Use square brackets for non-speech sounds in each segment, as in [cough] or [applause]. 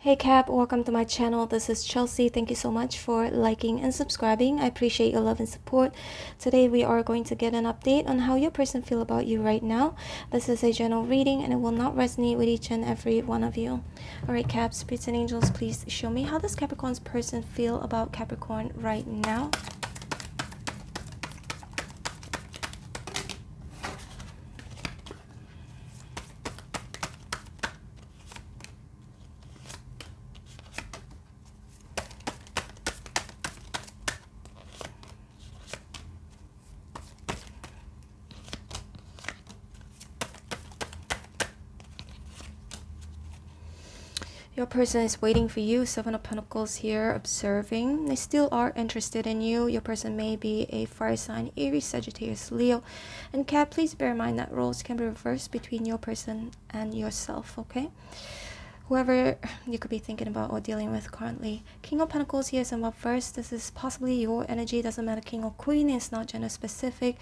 Hey Cap, welcome to my channel. This is Chelsea. Thank you so much for liking and subscribing. I appreciate your love and support. Today we are going to get an update on how your person feel about you right now. This is a general reading and it will not resonate with each and every one of you. Alright Cap, spirits and angels, please show me how does Capricorn's person feel about Capricorn right now. Your person is waiting for you. Seven of Pentacles here, observing. They still are interested in you. Your person may be a fire sign, Aries, Sagittarius, Leo. And Cap, please bear in mind that roles can be reversed between your person and yourself, okay? Whoever you could be thinking about or dealing with currently. King of Pentacles here is up first. This is possibly your energy. Doesn't matter king or queen. It's not gender specific.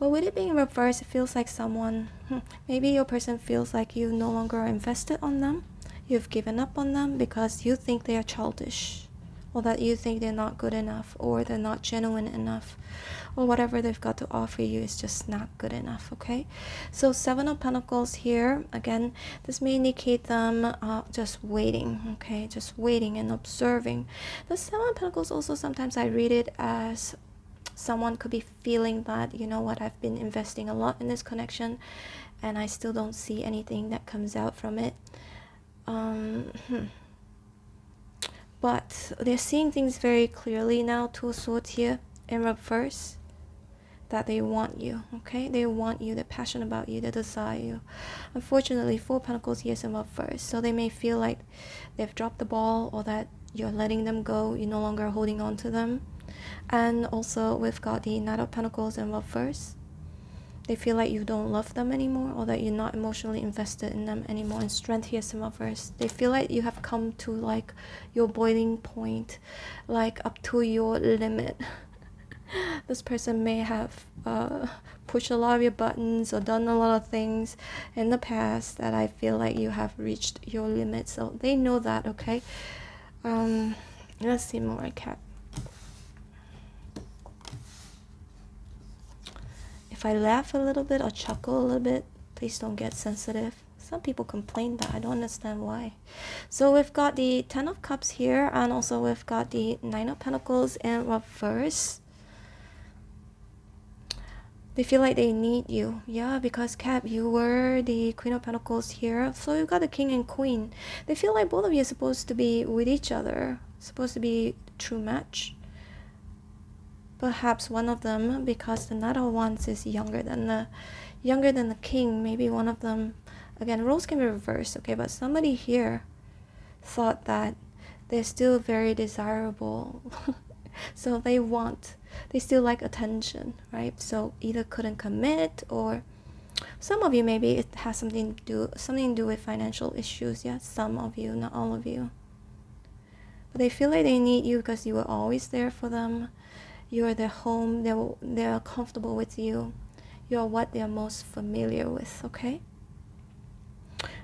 But with it being reversed, it feels like someone, hmm, maybe your person feels like you no longer are invested on them you've given up on them because you think they are childish or that you think they're not good enough or they're not genuine enough or whatever they've got to offer you is just not good enough okay? So seven of pentacles here again this may indicate them uh, just waiting okay? Just waiting and observing. The seven of pentacles also sometimes i read it as someone could be feeling that you know what i've been investing a lot in this connection and i still don't see anything that comes out from it um, hmm. but they're seeing things very clearly now two swords here in reverse that they want you okay? They want you they're passionate about you they desire you. Unfortunately four pentacles here in reverse so they may feel like they've dropped the ball or that you're letting them go you're no longer holding on to them. And also we've got the knight of pentacles in reverse they feel like you don't love them anymore or that you're not emotionally invested in them anymore and strength here some of us they feel like you have come to like your boiling point like up to your limit. [laughs] This person may have uh, pushed a lot of your buttons or done a lot of things in the past that I feel like you have reached your limit. So they know that okay? Um let's see more Cap If I laugh a little bit or chuckle a little bit, please don't get sensitive. Some people complain that. I don't understand why. So we've got the Ten of Cups here, and also we've got the Nine of Pentacles in reverse. They feel like they need you. Yeah, because Cap, you were the Queen of Pentacles here. So you've got the King and Queen. They feel like both of you are supposed to be with each other. Supposed to be true match perhaps one of them because the knight of wands is younger than the younger than the king maybe one of them. Again roles can be reversed okay but somebody here thought that they're still very desirable. [laughs] So they want they still like attention right? So either couldn't commit or some of you maybe it has something to do something to do with financial issues. Yeah some of you not all of you. But they feel like they need you because you were always there for them you are their home they're, they're comfortable with you. You are what they're most familiar with okay?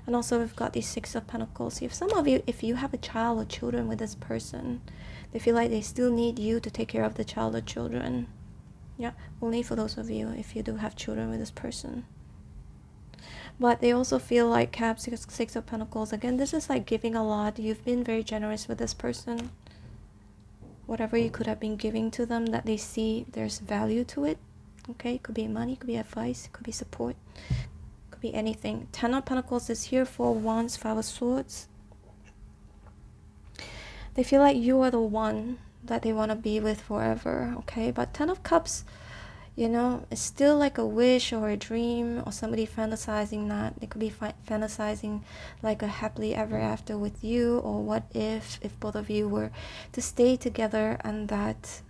And also we've got these six of pentacles if some of you if you have a child or children with this person they feel like they still need you to take care of the child or children. Yeah only for those of you if you do have children with this person. But they also feel like cap six, six of pentacles. Again this is like giving a lot. You've been very generous with this person whatever you could have been giving to them that they see there's value to it okay? It could be money could be advice could be support could be anything. Ten of pentacles is here for wands five of swords. They feel like you are the one that they want to be with forever okay? But ten of cups you know it's still like a wish or a dream or somebody fantasizing that they could be fantasizing like a happily ever after with you or what if if both of you were to stay together and that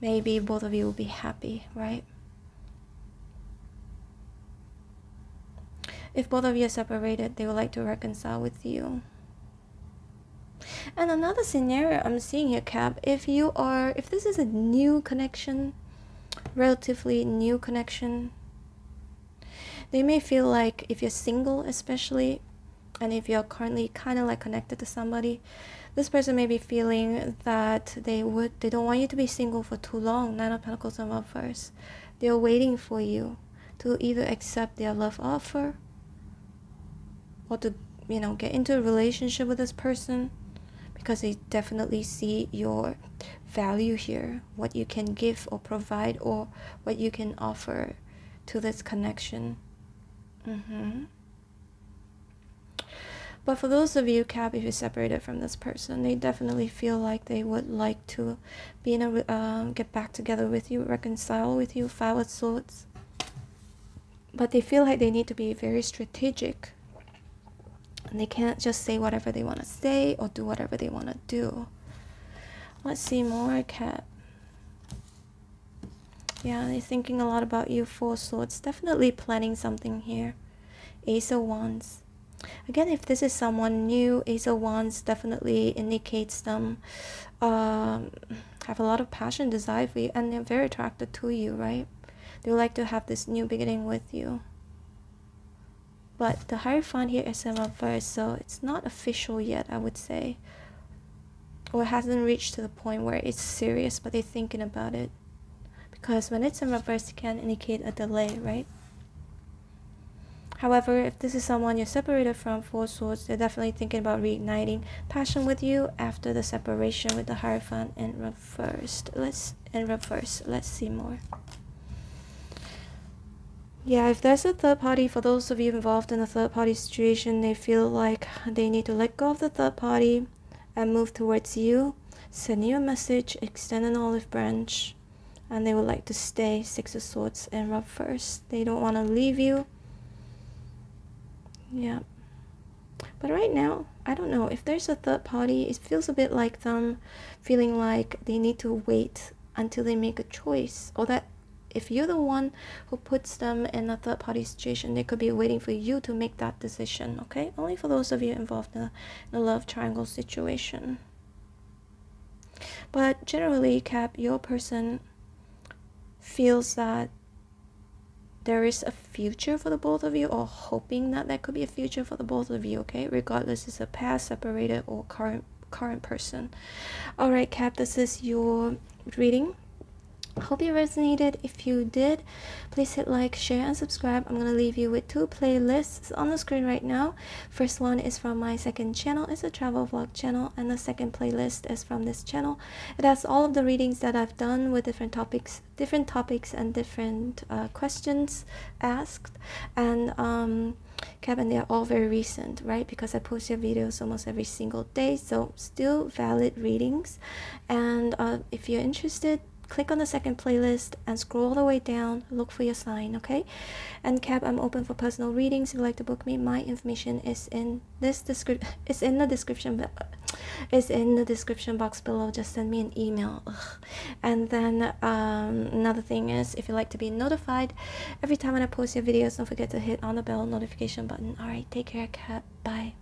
maybe both of you will be happy right? If both of you are separated they would like to reconcile with you. And another scenario i'm seeing here cap if you are if this is a new connection relatively new connection. They may feel like if you're single, especially, and if you're currently kind of like connected to somebody this person may be feeling that they would they don't want you to be single for too long nine of pentacles and reverse they're waiting for you to either accept their love offer or to you know get into a relationship with this person because they definitely see your value here what you can give or provide or what you can offer to this connection mm-hmm. But for those of you, Cap, if you're separated from this person, they definitely feel like they would like to be in a uh, get back together with you, reconcile with you, five of swords. But they feel like they need to be very strategic. They can't just say whatever they want to say or do whatever they want to do. Let's see more, Cap. Yeah, they're thinking a lot about you, Four Swords. Definitely planning something here. Ace of Wands again if this is someone new ace of wands definitely indicates them um, have a lot of passion desire for you and they're very attracted to you right they like to have this new beginning with you but the hierophant here is in reverse so it's not official yet i would say or hasn't reached to the point where it's serious but they're thinking about it because when it's in reverse it can indicate a delay right However, if this is someone you're separated from, Four Swords, they're definitely thinking about reigniting passion with you after the separation with the Hierophant in reverse. Let's in reverse. Let's see more. Yeah, if there's a third party, for those of you involved in a third party situation, they feel like they need to let go of the third party and move towards you, send you a message, extend an olive branch, and they would like to stay. Six of Swords in reverse. They don't want to leave you yeah. But right now, I don't know. If there's a third party, it feels a bit like them feeling like they need to wait until they make a choice. Or that if you're the one who puts them in a third party situation, they could be waiting for you to make that decision, okay? Only for those of you involved in the love triangle situation. But generally, Cap, your person feels that there is a future for the both of you or hoping that there could be a future for the both of you okay regardless it's a past separated or current current person all right cap this is your reading Hope you resonated. If you did, please hit like, share, and subscribe. I'm gonna leave you with two playlists on the screen right now. First one is from my second channel, it's a travel vlog channel, and the second playlist is from this channel. It has all of the readings that I've done with different topics, different topics and different uh, questions asked, and um, Kevin, they're all very recent, right? Because I post your videos almost every single day, so still valid readings. And uh, if you're interested, click on the second playlist and scroll all the way down look for your sign okay? And cap i'm open for personal readings. If you'd like to book me my information is in this description [laughs] it's in the description it's in the description box below. Just send me an email. Ugh. and then um, another thing is if you'd like to be notified every time when i post your videos don't forget to hit on the bell notification button. All right take care cap. Bye